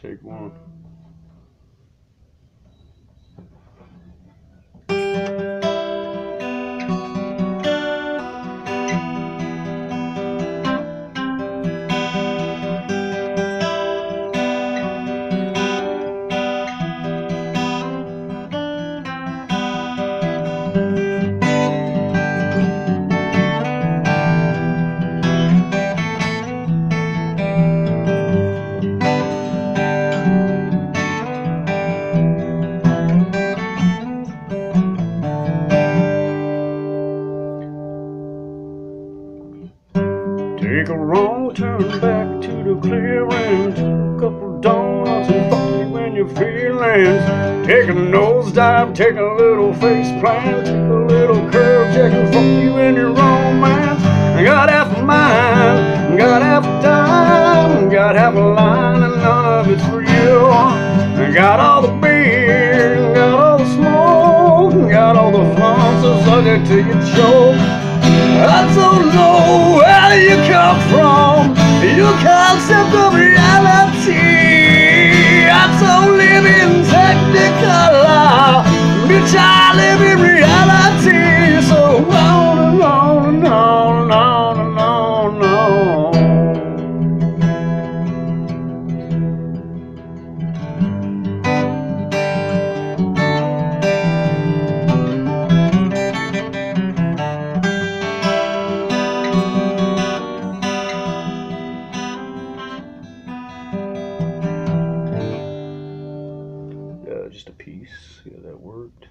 Take one. Take a wrong turn back to the clearing. Took a couple donuts and fuck you in your feelings. Take a nosedive, take a little face plant. Take a little curve, check and fuck you in your romance. I got half a mind, got half a dime, got half a line, and none of it's for you. I got all the beer, got all the smoke, got all the fun, so suck it till you choke. Uh, just a piece, yeah, that worked.